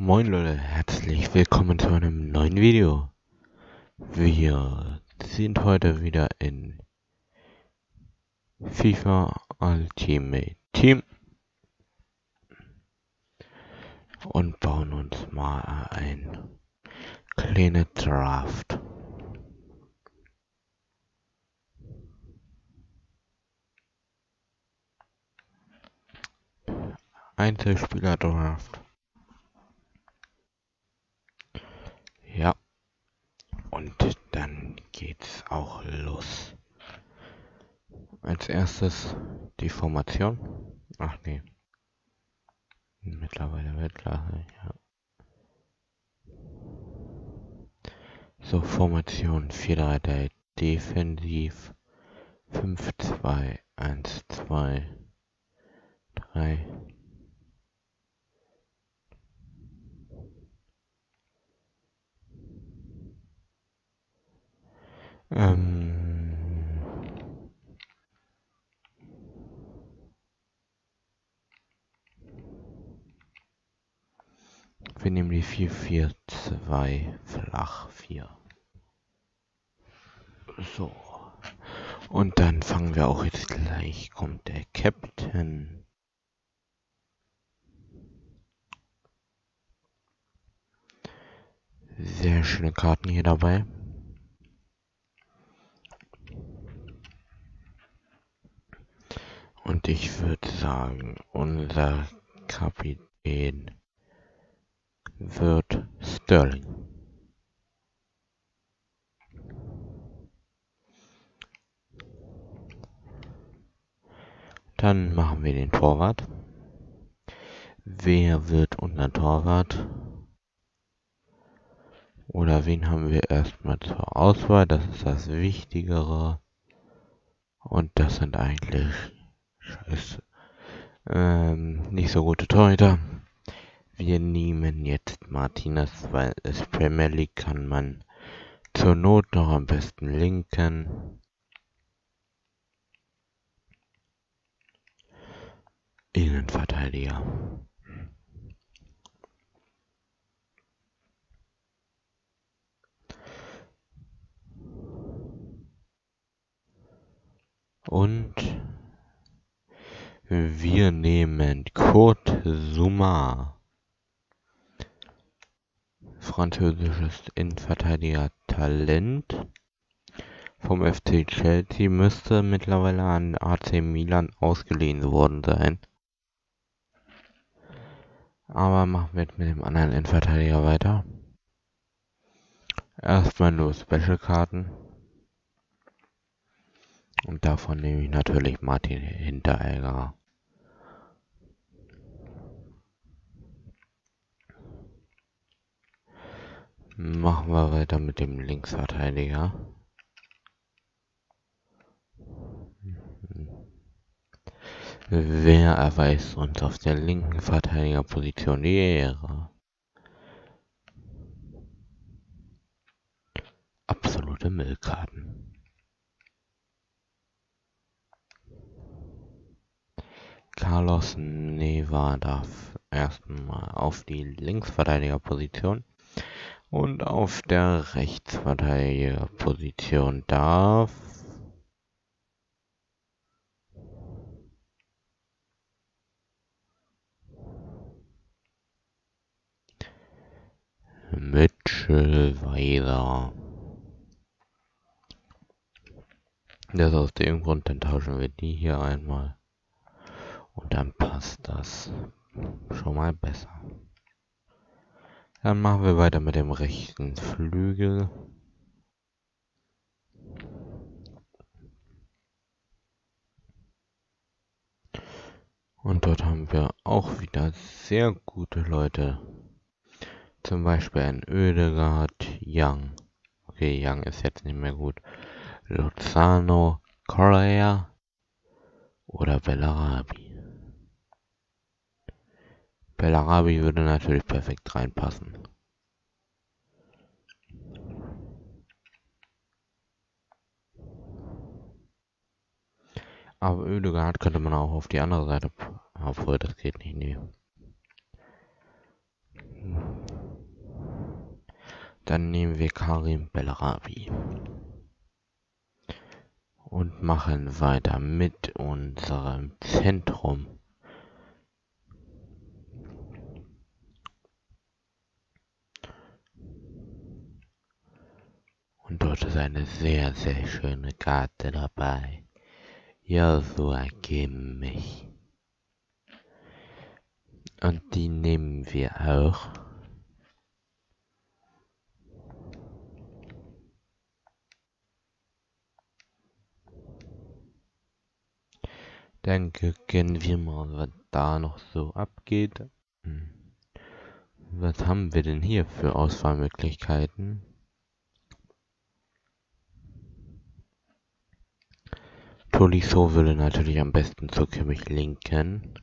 Moin Leute, herzlich willkommen zu einem neuen Video. Wir sind heute wieder in FIFA Ultimate Team und bauen uns mal ein kleine Draft. Einzelspieler Draft. Ja. Und dann geht's auch los. Als erstes die Formation. Ach nee. Mittlerweile Weltklasse, ja. So, Formation 4-3-3 defensiv 5-2-1-2 3 Ähm. Wir nehmen die 442 flach 4. So. Und dann fangen wir auch jetzt gleich. Kommt der Captain. Sehr schöne Karten hier dabei. Und ich würde sagen, unser Kapitän wird Sterling. Dann machen wir den Torwart. Wer wird unser Torwart? Oder wen haben wir erstmal zur Auswahl? Das ist das Wichtigere. Und das sind eigentlich Scheiße. Ähm, nicht so gute Torhüter. Wir nehmen jetzt Martinez, weil es Premier League kann man zur Not noch am besten linken. Innenverteidiger. Und wir nehmen Kurt Sumar. Französisches Innenverteidiger-Talent. Vom FC Chelsea müsste mittlerweile an AC Milan ausgeliehen worden sein. Aber machen wir mit dem anderen Innenverteidiger weiter. Erstmal nur Special-Karten. Und davon nehme ich natürlich Martin Hinteregger. Machen wir weiter mit dem Linksverteidiger. Wer erweist uns auf der linken Verteidigerposition die Ehre? Absolute Müllkarten. Carlos Neva darf erstmal auf die Linksverteidigerposition. Und auf der Rechtsverteidigerposition darf Mitchell Weiler. Das aus dem Grund, dann tauschen wir die hier einmal. Und dann passt das schon mal besser. Dann machen wir weiter mit dem rechten Flügel. Und dort haben wir auch wieder sehr gute Leute. Zum Beispiel ein Ödegard, Young. Okay, Young ist jetzt nicht mehr gut. Lozano, Correa oder Bellarabi. Bellarabi würde natürlich perfekt reinpassen. Aber Ödegaard könnte man auch auf die andere Seite. Obwohl, das geht nicht. Nee. Dann nehmen wir Karim Bellarabi. Und machen weiter mit unserem Zentrum. Und dort ist eine sehr, sehr schöne Karte dabei. Joshua Kimmich. Und die nehmen wir auch. Dann gucken wir mal, was da noch so abgeht. Hm. Was haben wir denn hier für Auswahlmöglichkeiten? Tolisso würde natürlich am besten zu Kimmich linken.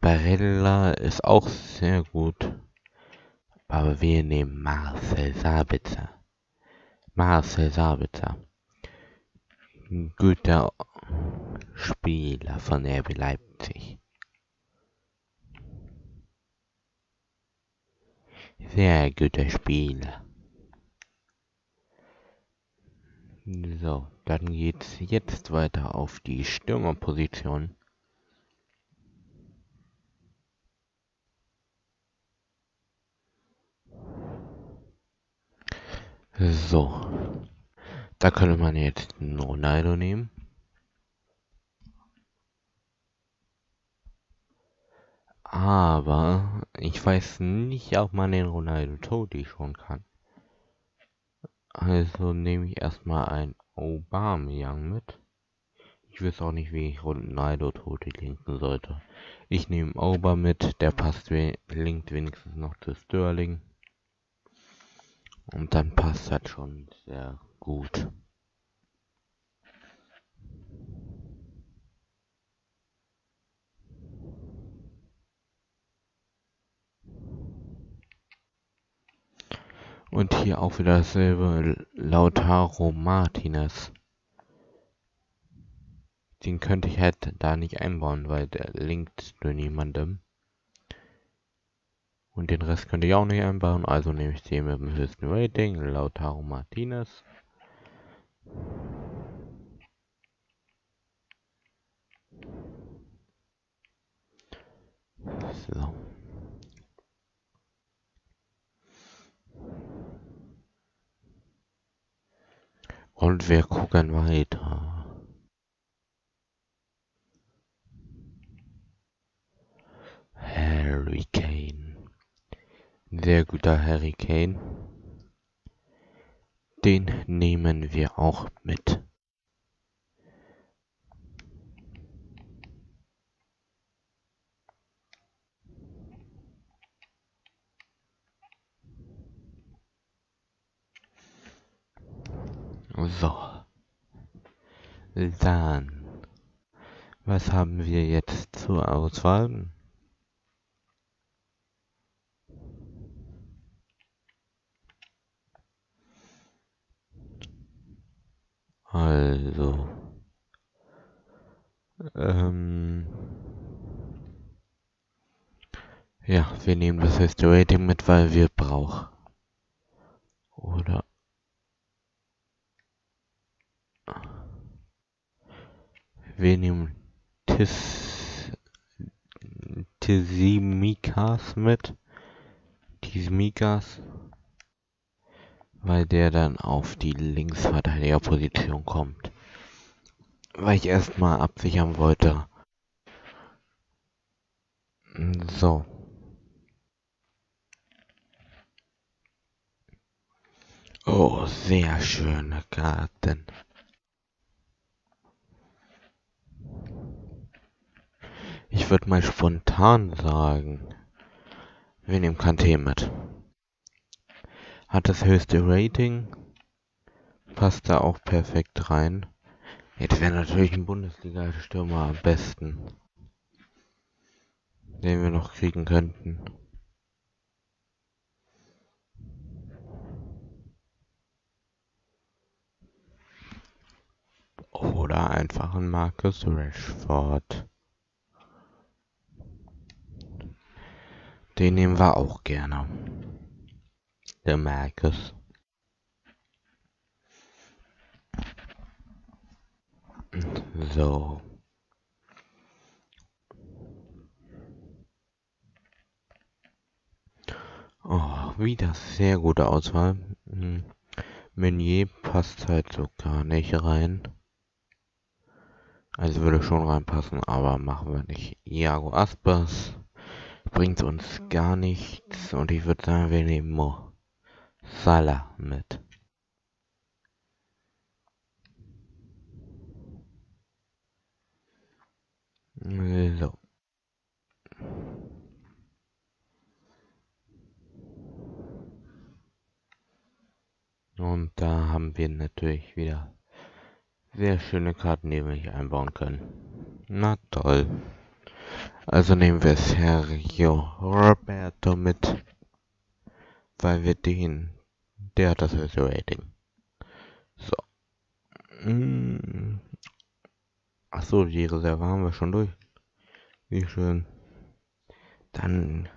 Barella ist auch sehr gut. Aber wir nehmen Marcel Sabitzer. Marcel Sabitzer. Ein guter Spieler von RB Leipzig. Sehr guter Spieler. So, dann geht's jetzt weiter auf die Stürmerposition. So, da könnte man jetzt Ronaldo nehmen. Aber ich weiß nicht, ob man den Ronaldo Todi schon kann. Also nehme ich erstmal ein Aubameyang mit. Ich weiß auch nicht, wie ich Ronaldo Todi linken sollte. Ich nehme Auba mit, der passt linkt wenigstens noch zu Sterling. Und dann passt das schon sehr gut. Und hier auch wieder dasselbe Lautaro Martinez. Den könnte ich halt da nicht einbauen, weil der linkt nur niemandem. Und den Rest könnte ich auch nicht einbauen, also nehme ich den mit dem höchsten Rating, Lautaro Martinez. So. Und wir gucken weiter. Harry Kane. Sehr guter Harry Kane. Den nehmen wir auch mit. So. Dann. Was haben wir jetzt zur Auswahl? Also. Ähm. Ja, wir nehmen das höchste Rating mit, weil wir brauchen. Oder Wir nehmen Tis, Tissimikas mit. Tissimikas. Weil der dann auf die Linksverteidigerposition kommt. Weil ich erstmal absichern wollte. So. Oh, sehr schöne Karten. Ich würde mal spontan sagen, wir nehmen Kanté mit. Hat das höchste Rating, passt da auch perfekt rein. Jetzt wäre natürlich ein Bundesliga-Stürmer am besten, den wir noch kriegen könnten. Oder einfach ein Marcus Rashford. Den nehmen wir auch gerne. der Marcus. So. Oh, wieder sehr gute Auswahl. Hm. Meunier passt halt so gar nicht rein. Also würde schon reinpassen, aber machen wir nicht. Iago Aspas bringt uns gar nichts und ich würde sagen, wir nehmen Mo Salah mit. So. Und da haben wir natürlich wieder sehr schöne Karten, die wir nicht einbauen können. Na toll. Also nehmen wir Sergio Roberto mit, weil wir den, der hat das höchste Rating. So. Hm. Achso, die Reserve haben wir schon durch. Wie schön. Dann